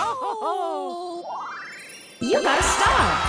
Oh. You got a star.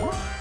고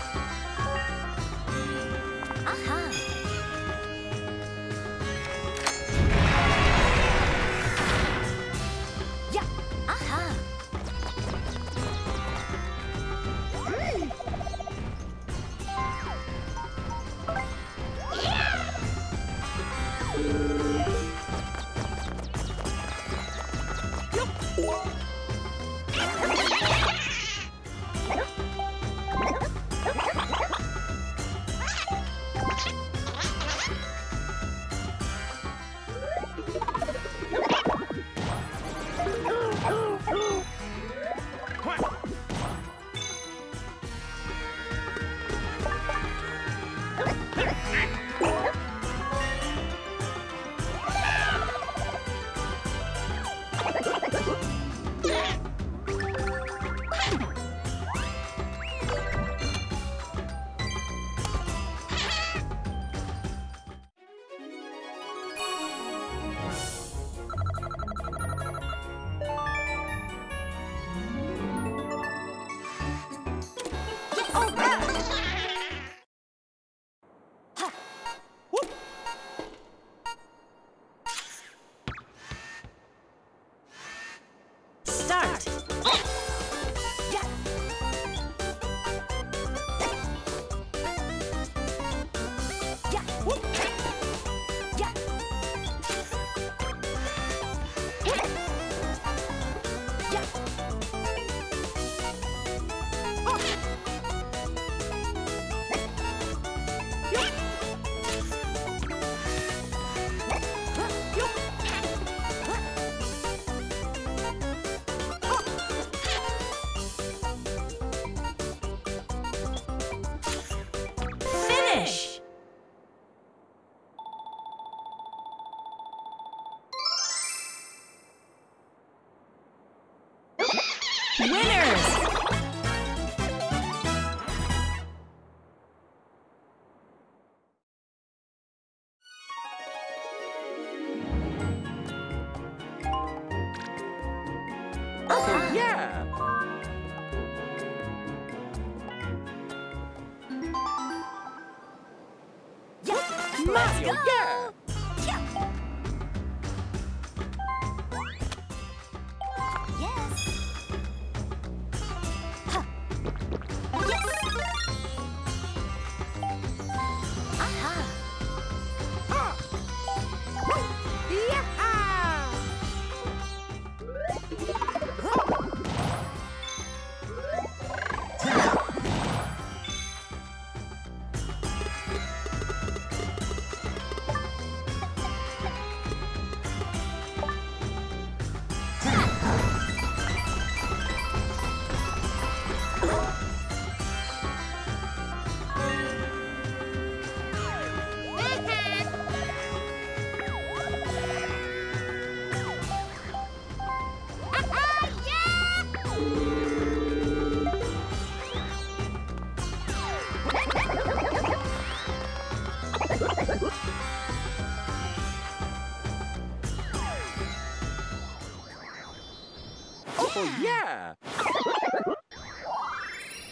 Oh, yeah.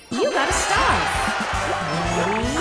You got a star!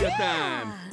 Mario time.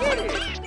Did it!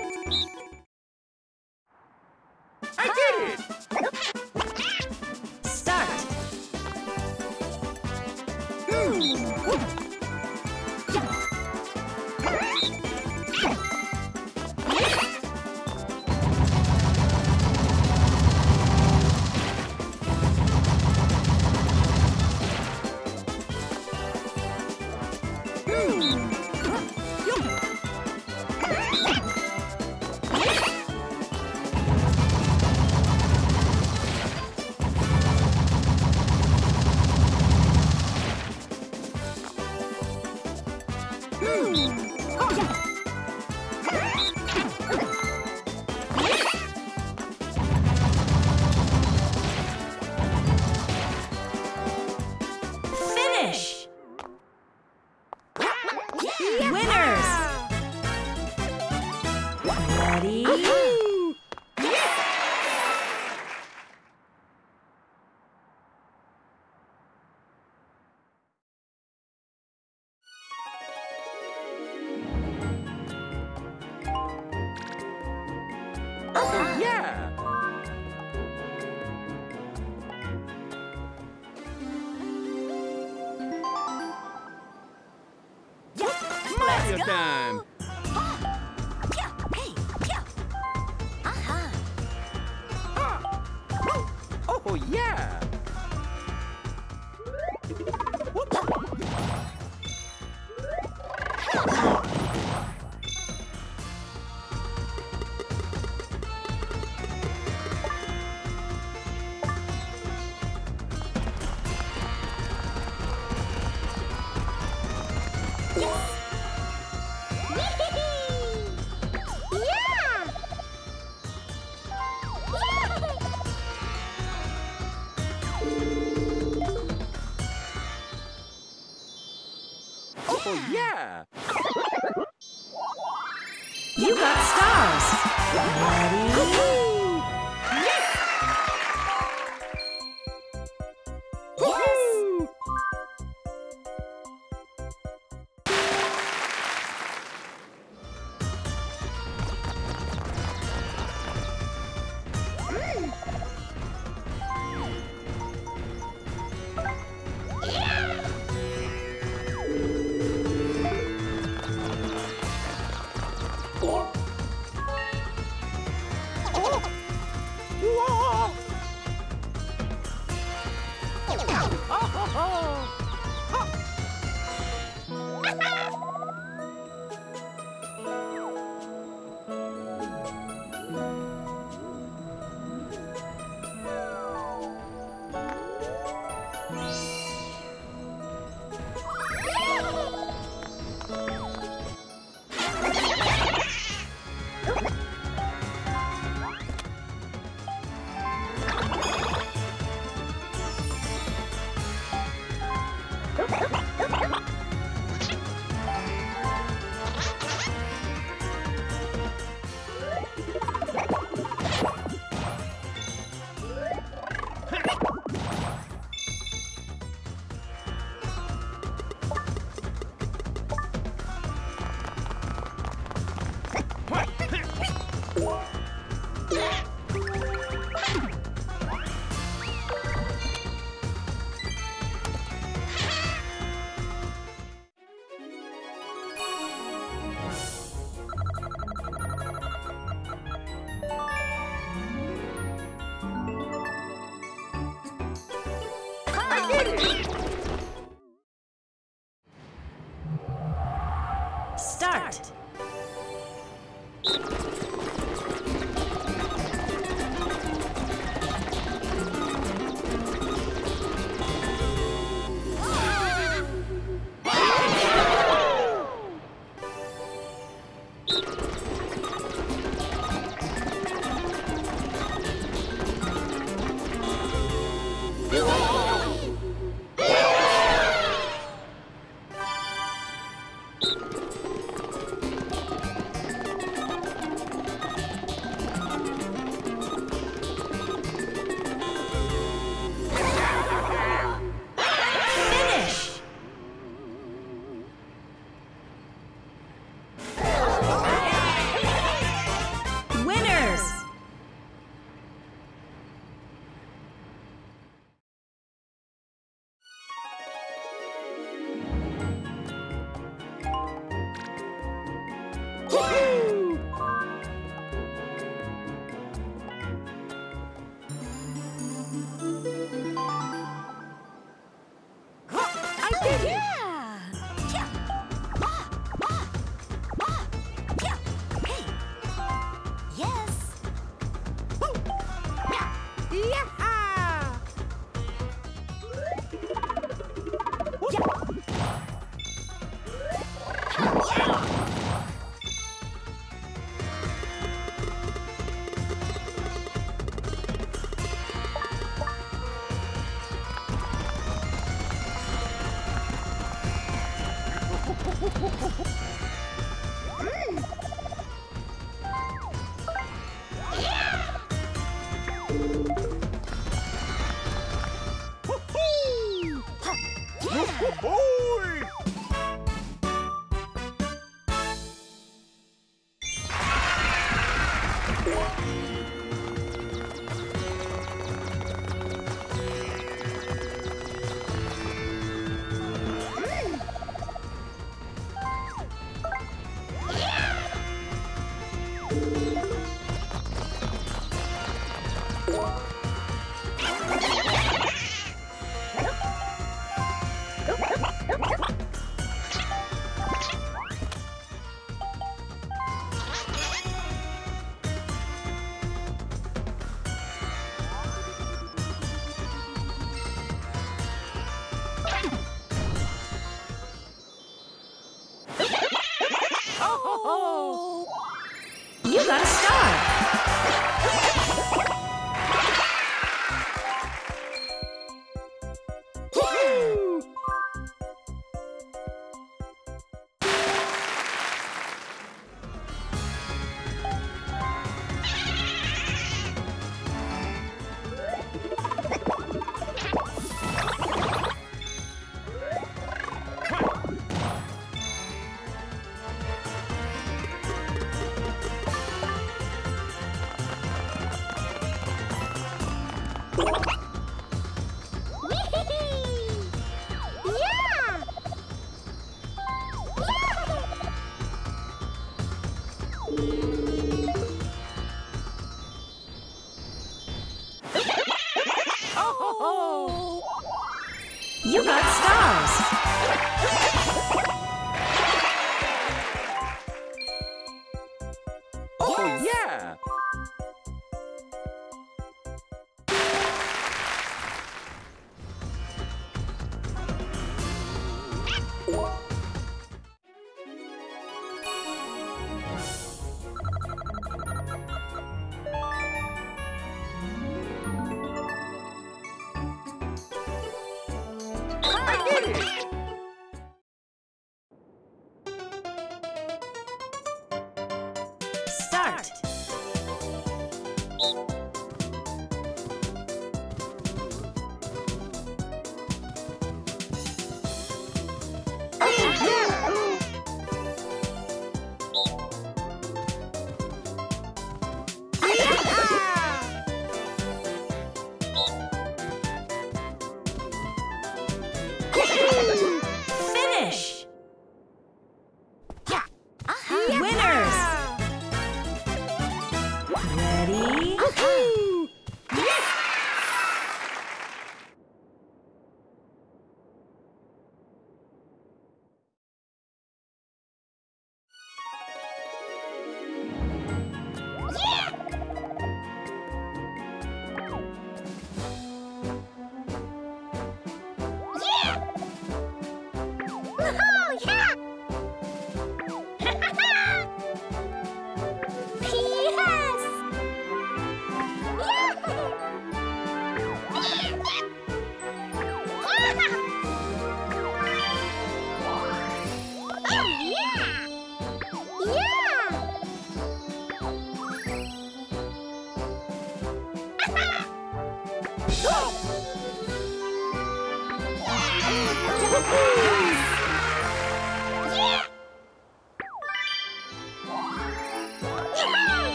Oh,